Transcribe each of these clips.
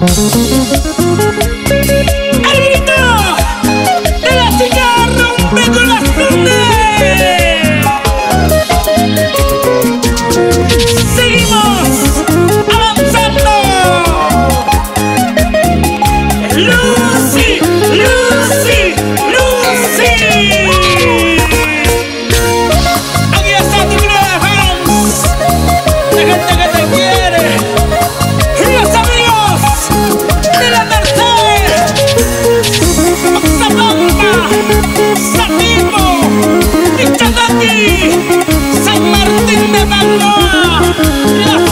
Música Viva Cuba!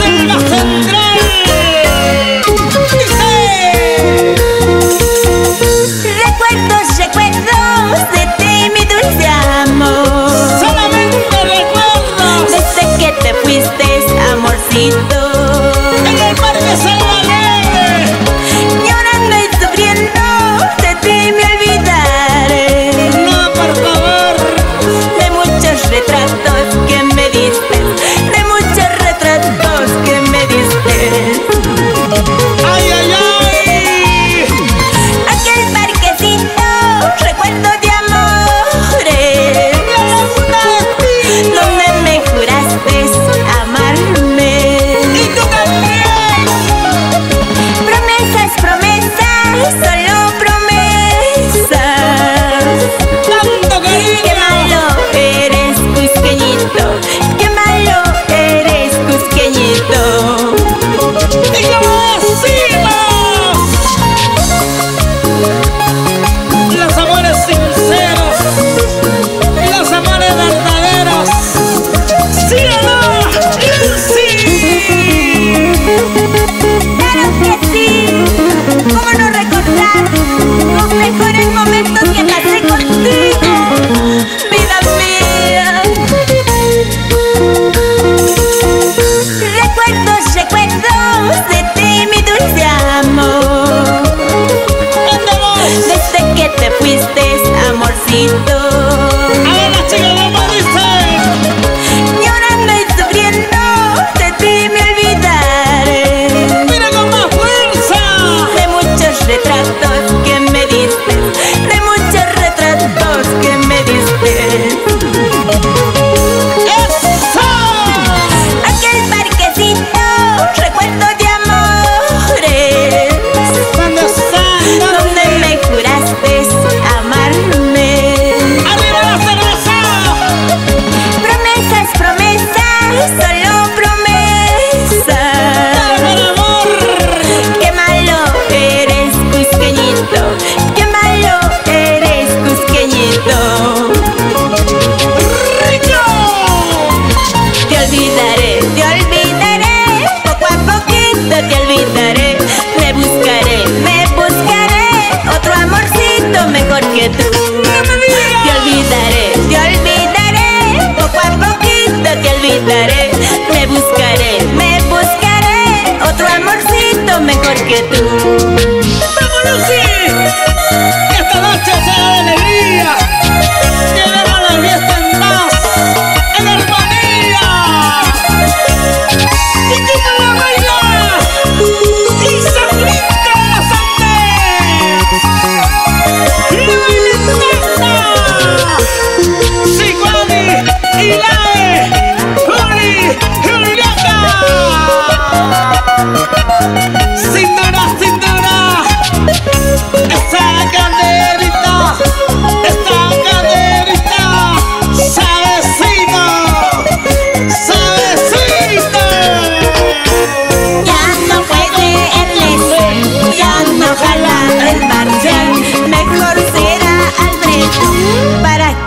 que tú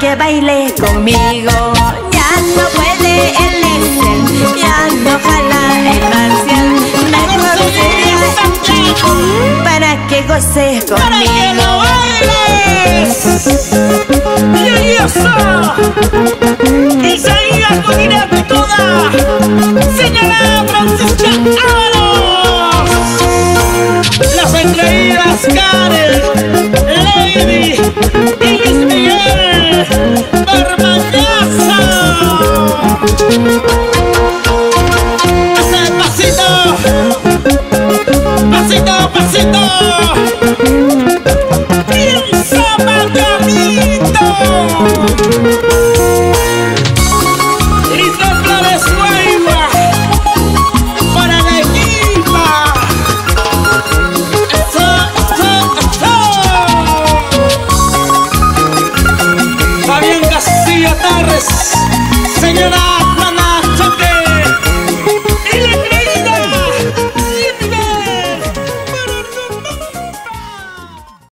que baile conmigo. Ya no puede el Excel, ya no jala el Marcial. Mejor sería un chico para que goce conmigo. Para que lo bailes. Y eso Singing out.